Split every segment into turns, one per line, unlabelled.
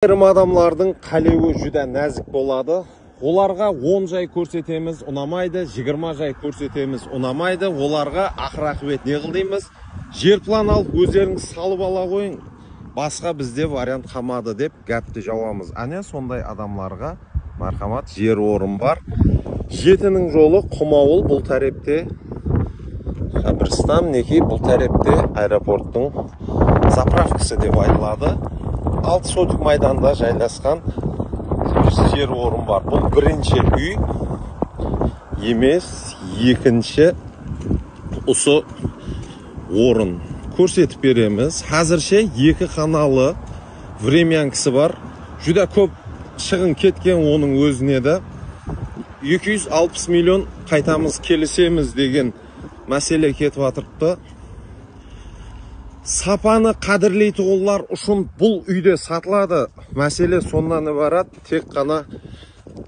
айрым адамдардың қалеуі жүдә нәзік болады оларға 10 жай көрсетеміз ұнамайды 20 жай көрсетеміз ұнамайды оларға ақыр ақыбет не қыл дейміз жер план алып өздеріңіз салып ала қойың басқа бізде вариант қалмады деп гәпті жауамыз әне сондай адамларға мархамат жер орын бар жетінің жолы құмауыл бұл тәрепте қабірстан мінекей бұл тәрепте аэропорттың заправкасы деп айтылады алты сотик майданда жайласқан жер орын бар бұл бірінші үй емес екінші осы орын көрсетіп береміз әзірше екі каналы времянкісі бар жүдә көп шығын кеткен оның өзіне де 260 миллион қайтамыз келісеміз деген мәселе кетіп жатырыпты сапаны қадірлейтұғылар үшін бұл үйде сатылады. Мәселе сондан ібарат тек қана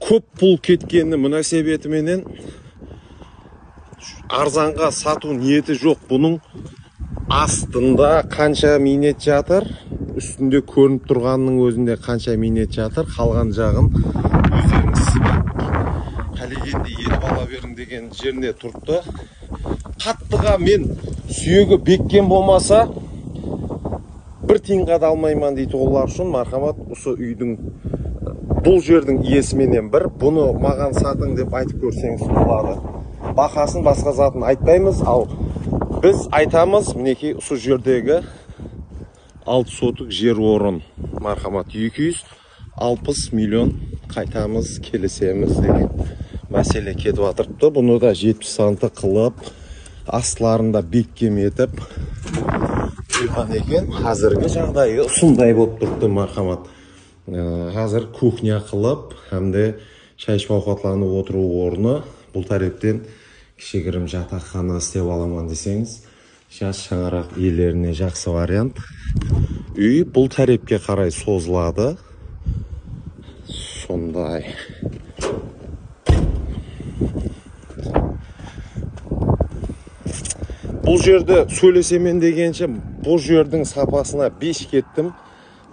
көп пұл кеткені мүнәсебетіменен арзанға сату ниеті жоқ. Бұның астында қанша минет жатыр үстінде көрініп тұрғанның өзінде қанша минет жатыр қалған жағын өздеріңіз қалегенде еліп ала берің деген жерінде тұрыпты қаттыға мен сүйегі беккен болмаса бір тиынға да алмаймын дейді олар үшін. Мархамат осы үйдің бұл жердің иесіменен бір. Бұны маған сатың деп айтып көрсеңіз болады. Бақасын басқа затын айтпаймыз. Ал біз айтамыз мінекей осы жердегі алты сотық жер орын. Мархамат 260 миллион қайтамыз келісеміз деген мәселе кетіп жатырыпты бұны да 70 санты қылып астыларында беккем етіп құйған екен қазіргі жағдайы сондай болып тұрыпты мархамат қазір кухня қылып әмде шай ішіп ауқатланып отыру орны. Бұл тарептен кішігірім жатақхана істеп аламан десеңіз жас шаңырақ иелеріне жақсы вариант. Үй бұл тарепке қарай созылады. Сондай. Бұл жерді сөйлесемен дегенше бұл жердің сапасына беш кеттім.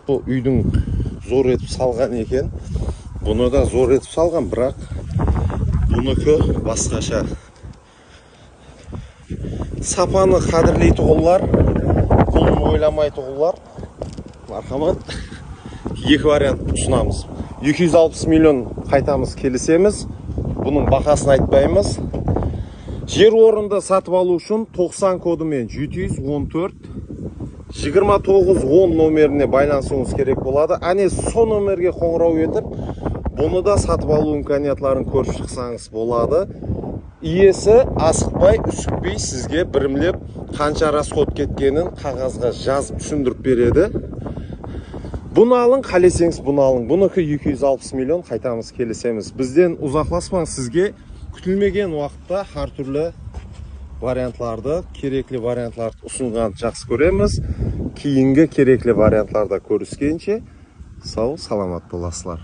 Бұл үйдің зор етіп салған екен. Бұны да зор етіп салған бірақ бұныкі басқаша. Сапаны қадірлейтұғылар пұлын ойламайтұғылар мархамат екі вариант ұсынамыз. 260 миллион қайтамыз келісеміз. Бұның бақасын айтпаймыз. Жер орынды сатып алу үшін 90 кодымен 714 2910 номеріне байланысуыңыз керек болады. Әне со номерге қоңырау етіп бұны да сатып алу имканиятларын көріп шықсаңыз болады. Иесі асықпай үсікпей сізге бірімлеп қанша расход кеткенін қағазға жазып түсіндіріп береді. Бұны алың қалесеңіз бұны алың бұныкі 260 миллион. Қайтамыз келісеміз. Бізден ұзақласпаңыз. Сізге күтілмеген уақытта әртүрлі вариантларды керекли вариантларды ұсынғанды жақсы көреміз. Кейінгі керекли вариантларда көріскенше сау саламат боласыздар